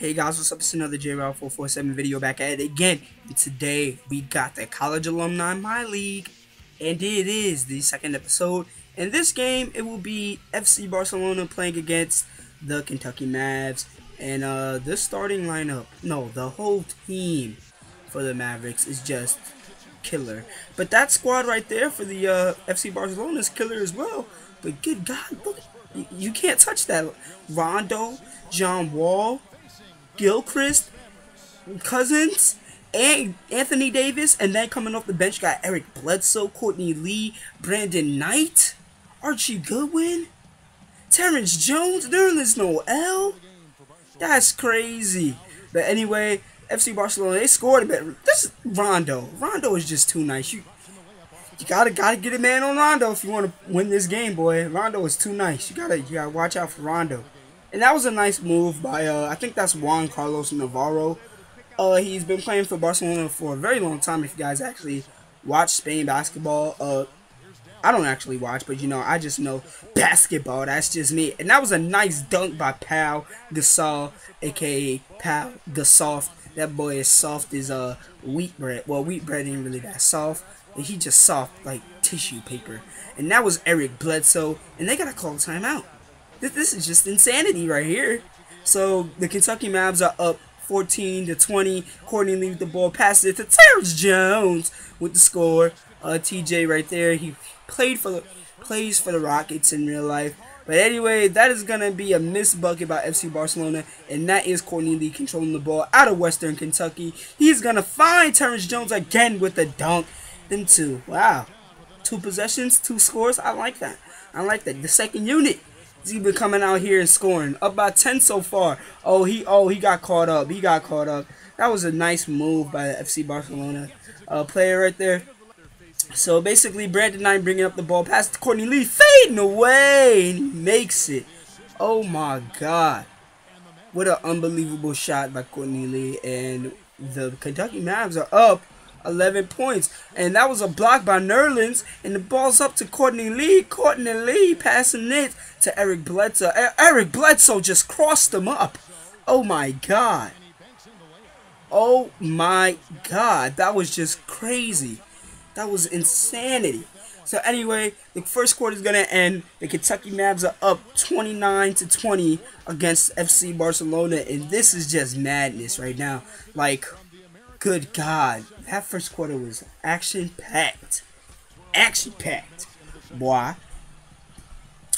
Hey guys, what's up? It's another JRob447 video back at it again. Today we got the College Alumni My League. And it is the second episode. In this game, it will be FC Barcelona playing against the Kentucky Mavs. And uh, the starting lineup, no, the whole team for the Mavericks is just killer. But that squad right there for the uh, FC Barcelona is killer as well. But good God, look, you, you can't touch that. Rondo, John Wall, Gilchrist, Cousins, and Anthony Davis, and then coming off the bench got Eric Bledsoe, Courtney Lee, Brandon Knight, Archie Goodwin, Terrence Jones, Nerlens Noel. That's crazy. But anyway, FC Barcelona, they scored a bit. This is Rondo. Rondo is just too nice. You you gotta gotta get a man on Rondo if you want to win this game, boy. Rondo is too nice. You gotta you gotta watch out for Rondo. And that was a nice move by, uh, I think that's Juan Carlos Navarro. Uh, he's been playing for Barcelona for a very long time. If you guys actually watch Spain basketball, uh, I don't actually watch, but you know, I just know basketball. That's just me. And that was a nice dunk by Pau Gasol, aka Pau Gasoft. That boy is soft as uh, wheat bread. Well, wheat bread ain't really that soft. He just soft like tissue paper. And that was Eric Bledsoe. And they got to call timeout. This, this is just insanity right here. So the Kentucky Mavs are up 14 to 20. Courtney leaves the ball, passes it to Terrence Jones with the score. Uh, TJ right there. He played for the plays for the Rockets in real life. But anyway, that is gonna be a missed bucket by FC Barcelona, and that is Courtney Lee controlling the ball out of Western Kentucky. He's gonna find Terrence Jones again with a dunk. Then two. Wow. Two possessions, two scores. I like that. I like that. The second unit He's been coming out here and scoring. Up by 10 so far. Oh, he oh he got caught up. He got caught up. That was a nice move by the FC Barcelona uh, player right there. So basically, Brandon Knight bringing up the ball past Courtney Lee, fading away, and he makes it. Oh my God. What an unbelievable shot by Courtney Lee. And the Kentucky Mavs are up 11 points. And that was a block by Nerlens. And the ball's up to Courtney Lee. Courtney Lee passing it to Eric Bledsoe. Eric Bledsoe just crossed him up. Oh my God. Oh my God. That was just crazy. That was insanity. So anyway, the first quarter is gonna end. The Kentucky Mavs are up 29 to 20 against FC Barcelona, and this is just madness right now. Like, good God, that first quarter was action packed, action packed, boy.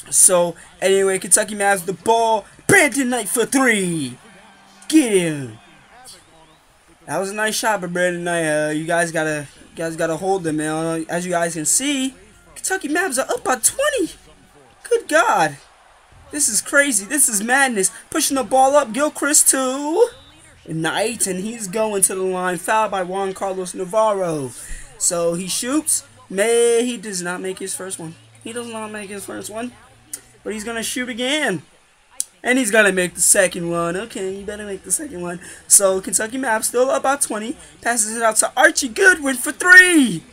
So anyway, Kentucky Mavs the ball. Brandon Knight for three. Get him. That was a nice shot by Brandon Knight. Uh, you guys gotta, you guys gotta hold them, man. As you guys can see, Kentucky Mavs are up by 20. Good God. This is crazy. This is madness. Pushing the ball up. Gilchrist too. Knight, and he's going to the line, fouled by Juan Carlos Navarro. So he shoots. May he does not make his first one. He does not make his first one. But he's going to shoot again. And he's going to make the second one. Okay, you better make the second one. So Kentucky Mavs still about 20. Passes it out to Archie Goodwin for three.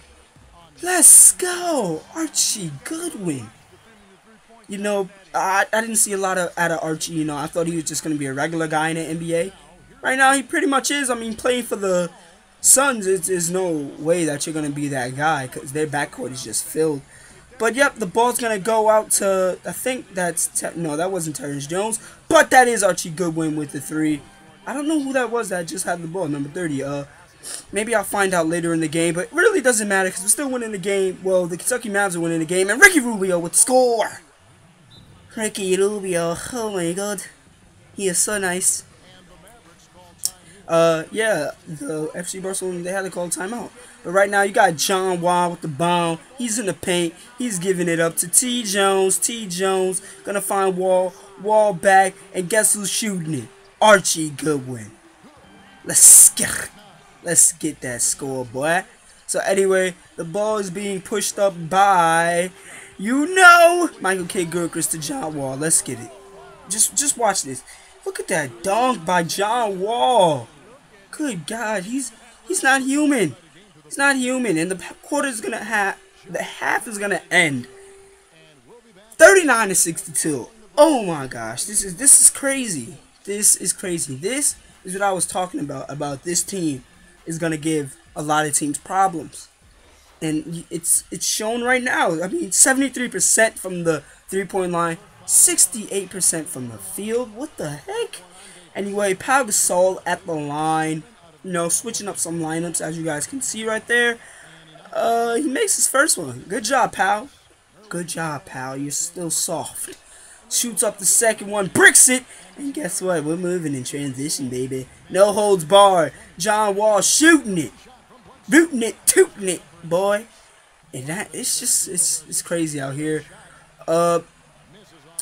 Let's go. Archie Goodwin. You know, I, I didn't see a lot of out of Archie. You know, I thought he was just going to be a regular guy in the NBA. Right now, he pretty much is. I mean, playing for the Suns, there's no way that you're going to be that guy because their backcourt is just filled. But yep, the ball's going to go out to, I think that's, no, that wasn't Terrence Jones. But that is Archie Goodwin with the three. I don't know who that was that just had the ball, number 30. Uh, Maybe I'll find out later in the game, but it really doesn't matter because we're still winning the game. Well, the Kentucky Mavs are winning the game, and Ricky Rubio the score. Ricky Rubio, oh my god. He is so nice. Uh, yeah, the FC Barcelona, they had to call timeout. But right now, you got John Wall with the bomb. He's in the paint. He's giving it up to T. Jones. T. Jones gonna find Wall. Wall back. And guess who's shooting it? Archie Goodwin. Let's get, let's get that score, boy. So anyway, the ball is being pushed up by, you know, Michael K. Gilchrist to John Wall. Let's get it. Just, just watch this. Look at that dunk by John Wall. Good God, he's he's not human. He's not human, and the quarter is gonna have the half is gonna end. 39 to 62. Oh my gosh, this is this is crazy. This is crazy. This is what I was talking about. About this team is gonna give a lot of teams problems, and it's it's shown right now. I mean, 73% from the three point line, 68% from the field. What the heck? Anyway, Pau Gasol at the line. You know, switching up some lineups as you guys can see right there. Uh, he makes his first one. Good job, pal. Good job, pal. You're still soft. Shoots up the second one, bricks it, and guess what? We're moving in transition, baby. No holds barred. John Wall shooting it, booting it, tooting it, boy. And that it's just it's it's crazy out here. Uh,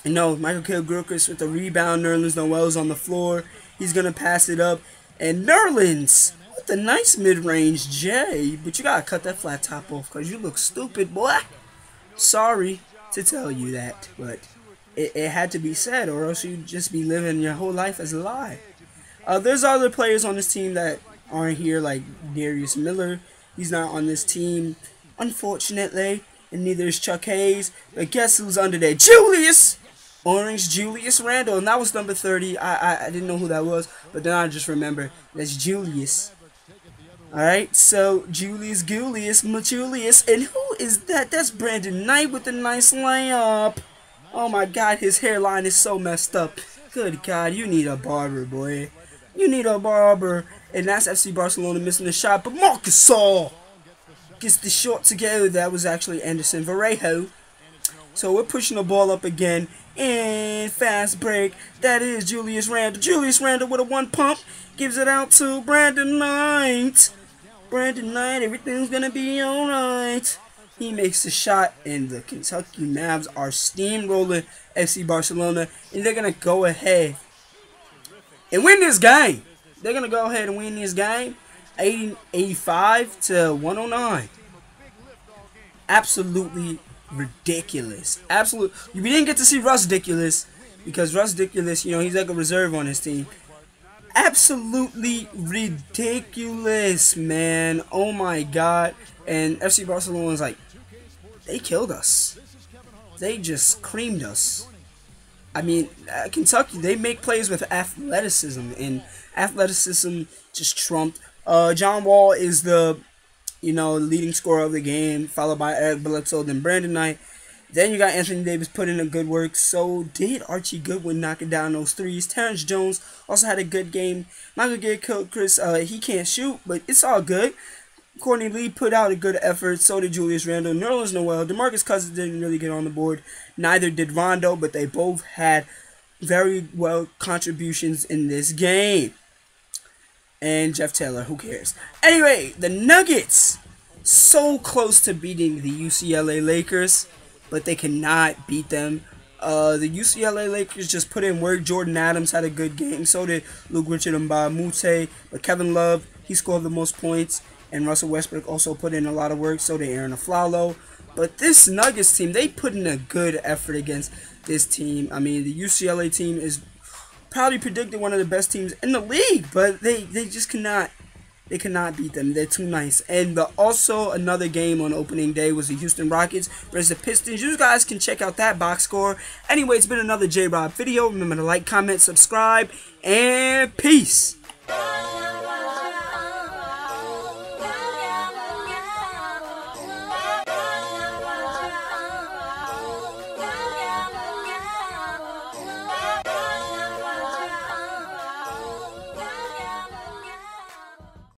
know, Michael Kidd-Gilchrist with the rebound. Nerlens Noel's on the floor. He's gonna pass it up, and Nerlens with a nice mid-range J. But you gotta cut that flat top off, cause you look stupid, boy. Sorry to tell you that, but it, it had to be said, or else you'd just be living your whole life as a lie. Uh, there's other players on this team that aren't here, like Darius Miller. He's not on this team, unfortunately, and neither is Chuck Hayes. But guess who's under there? Julius! Orange Julius Randle, and that was number 30. I, I, I didn't know who that was, but then I just remember that's Julius. Alright, so Julius Julius Machulius, and who is that? That's Brandon Knight with a nice layup. Oh my god, his hairline is so messed up. Good god, you need a barber, boy. You need a barber. And that's FC Barcelona missing the shot, but Marc Gasol gets the shot to go. That was actually Anderson Varejao. So we're pushing the ball up again. And fast break. That is Julius Randle. Julius Randle with a one pump. Gives it out to Brandon Knight. Brandon Knight, everything's gonna be alright. He makes the shot, and the Kentucky Mavs are steamrolling FC Barcelona, and they're gonna go ahead and win this game. They're gonna go ahead and win this game, 80, 85 to 109. Absolutely ridiculous. Absolute. We didn't get to see Russ ridiculous because Russ ridiculous. You know he's like a reserve on his team. Absolutely ridiculous, man. Oh my god. And FC Barcelona is like, they killed us. They just creamed us. I mean, uh, Kentucky, they make plays with athleticism, and athleticism just trumped. Uh, John Wall is the, you know, leading scorer of the game, followed by Eric Bledsoe, then Brandon Knight. Then you got Anthony Davis put in a good work. So did Archie Goodwin knocking down those threes. Terrence Jones also had a good game. Michael Kidd-Gilchrist, uh, he can't shoot, but it's all good. Courtney Lee put out a good effort. So did Julius Randle. Nerlens Noel. DeMarcus Cousins didn't really get on the board. Neither did Rondo, but they both had very well contributions in this game. And Jeff Taylor, who cares? Anyway, the Nuggets so close to beating the UCLA Lakers, but they cannot beat them. Uh, the UCLA Lakers just put in work. Jordan Adams had a good game. So did Luc Richard Mbah a Moute. But Kevin Love, he scored the most points and Russell Westbrook also put in a lot of work, so did Arron Afflalo. But this Nuggets team, they put in a good effort against this team. I mean, the UCLA team is probably predicted one of the best teams in the league, but they, they just cannot they cannot beat them. They're too nice. And the, also another game on opening day was the Houston Rockets versus the Pistons. You guys can check out that box score. Anyway, it's been another J Rob video. Remember to like, comment, subscribe, and peace.